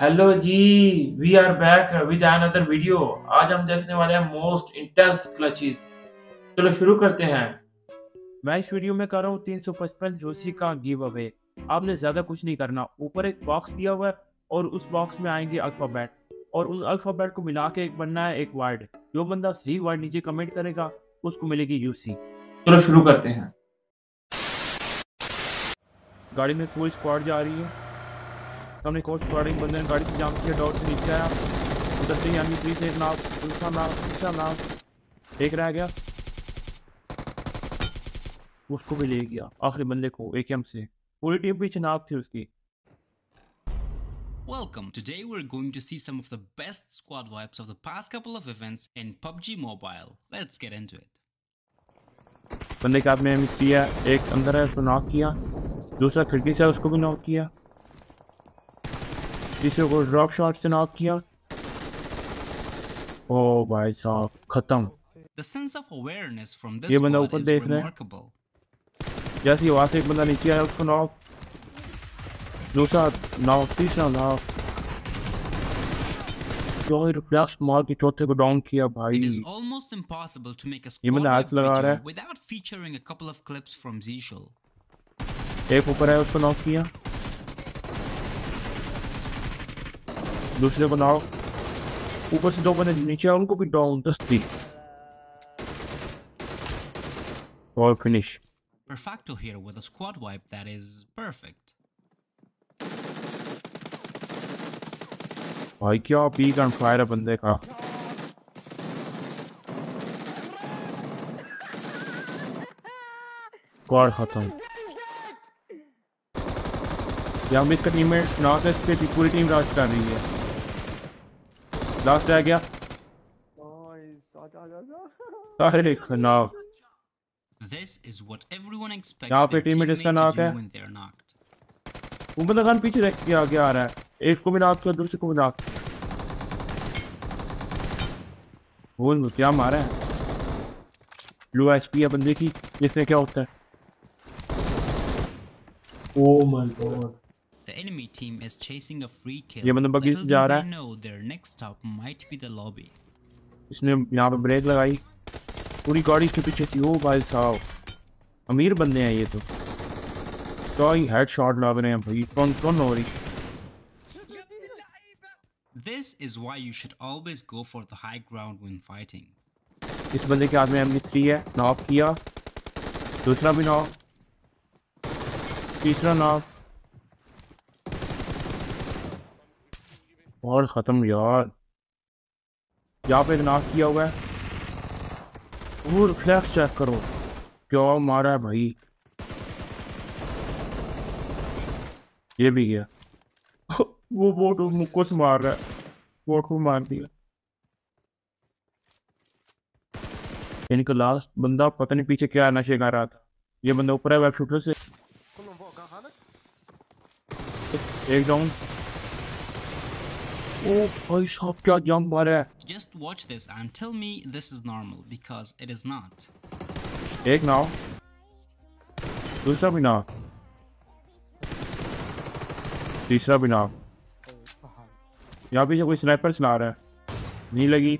Hello ji we are back with another video आज हम देखने वाले हैं मोस्ट इंटेंस क्लचेस चलो शुरू करते हैं। मैं इस वीडियो में कर रहा हूँ 355 जोशी का गिव अवे आपने ज़्यादा कुछ नहीं करना। ऊपर एक बॉक्स दिया हुआ है और उस बॉक्स में आएँगे अल्फ़ाबेट और उन अल्फ़ाबेट को मिला के एक बनना है एक वर्ड जो बंदा सही वर्ड नीचे कमेंट करेगा उसको मिलेगी यूसी चलो शुरू करते हैं। गाड़ी में पूरी स्क्वाड जा रही है। हमने कोच स्क्वाडिंग बंदे ने गाड़ी से जाम किया डॉट से नीचे आया। उधर से यानी प्लीज़ एक नाव दूसरा नाव तीसरा नाव। एक रह गया। उसको भी ले गया आखिरी बंदे को एक एम से। पूरी टीम पीछे नाव थी उसकी। Welcome. Today we're going to see some of the best squad wipes of the past couple of events in PUBG Mobile. Let's get into it. बंदे का आपने किया एक अंदर है उसको नॉक किया। दूसरा खिड़की से उसको भी नॉक किया। तीसरे को ड्रॉप शॉट से नॉक किया ओ भाई साहब खत्म ये बंदा ऊपर देख रहा है। जैसे ही वहाँ से एक बंदा नीचे आया उसको नॉक दूसरा नॉक तीसरा नॉक जो रिफ्लेक्स मार के चौथे को डाउन किया भाई ये wipe हाथ लगा रहा है। एक ऊपर है उसको नॉक किया दूसरे बनाओ ऊपर से दो बंदे नीचे उनको भी डाउन दस दस्ती और finish Perfecto here with a squad wipe that is perfect. भाई क्या पीक ऑन फायर है बंदे का स्क्वाड खत्म भी इसका टीममेट नॉक है इस पे पूरी टीम राज कर रही है लास्ट रह गया। सारे knock This is what everyone expects यहाँ पे teammate इसका do है। वो पीछे रख के आगे आ रहा है। एक को भी नॉक किया दूसरे को भी नॉक बोल क्या मारा है। लो एचपी है बंदे की इसमें क्या होता है। ओ my god The enemy team is chasing a free kill. ये बंदा बग्गी Little से जा do रहा they है। know their next stop might be the lobby. इसने यहाँ पे ब्रेक लगाई पूरी गाड़ी इसके पीछे थी ओ भाई साहब अमीर बंदे हैं ये तो तो ही हेड शॉट लग रहे हैं भाई कौन कौन हो रही This is why you should always go for the high ground when fighting. इस बंदे के हाथ में एम थ्री है नॉक किया दूसरा भी नॉक तीसरा नॉक और खत्म यार। यहाँ पे नॉक किया हुआ है। वो रिफ्लेक्स चेक करो। क्या मारा है भाई? ये भी गया। वो बोट मुझको से मार रहा है। बोट को मार दिया। इनका लास्ट बंदा पता नहीं पीछे क्या नशे कर रहा था। ये बंदा ऊपर है वेब शूटर से। एक डाउन ओ भाई साहब क्या जंप मारा है Just watch this and tell me this is normal because it is not. एक नाव दूसरा भी नाव तीसरा भी नाव यहाँ पीछे कोई स्नाइपर चला रहा है नहीं लगी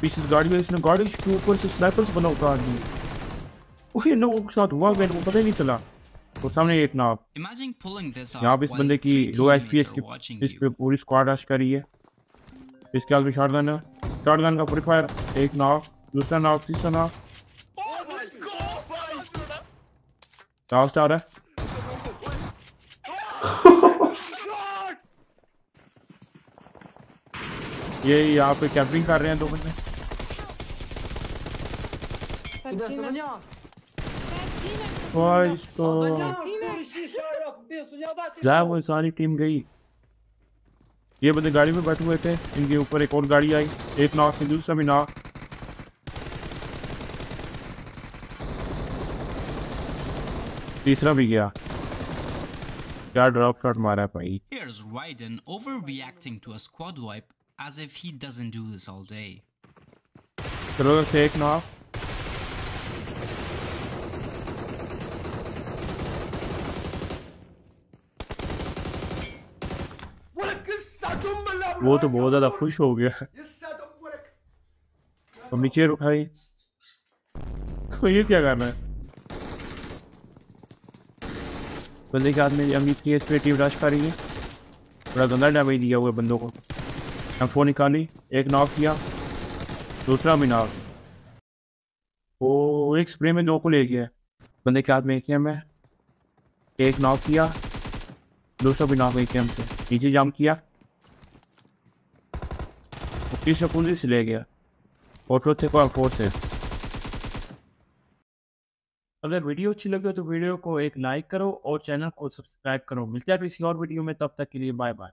पीछे से गाड़ी में इसने गाड़ी के ऊपर से स्नाइपर से बना उतार दी वही इन लोगों के साथ हुआ मैंने को पता ही नहीं चला। और सामने एक नाव। यहाँ पे इस बंदे की low H P teammates are watching इस पे पूरी स्क्वाड रश करी है। इसके आगे शॉटगन है। शॉटगन का पूरी फायर एक नाव दूसरा नाव तीसरा नाव। लास्ट आ रहा है। ये यहाँ पे कैंपिंग कर रहे हैं दो बंदे। भाई इसको जा वो सारी टीम गई। ये बंदे गाड़ी में बैठे हुए थे। इनके ऊपर एक और गाड़ी आई। एक नाक से दूसरा भी नाव। तीसरा भी गया। क्या ड्रॉप शॉट मारा भाई? Here's Raiden overreacting to a squad wipe as if he doesn't do this all day. Throw the shake now. वो तो बहुत ज़्यादा खुश हो गया तो नीचे उठाई तो ये क्या करना है बंदे के हाथ में अमीर की एस पे कर रही है बड़ा गंदा डैमेज दिया हुआ है बंदों को एम फोर निकाली, एक नॉक किया, दूसरा भी नॉक वो एक स्प्रे में दो को ले गया। बंदे के हाथ में एक एम है। एक नॉक किया, दूसरा भी नॉक एक एम से नीचे जाम किया। तीस सेकंड से ले गया। ऑटो थे को फोर से अगर वीडियो अच्छी लगे तो वीडियो को एक लाइक करो और चैनल को सब्सक्राइब करो। मिलते हैं किसी और वीडियो में, तब तक के लिए बाय बाय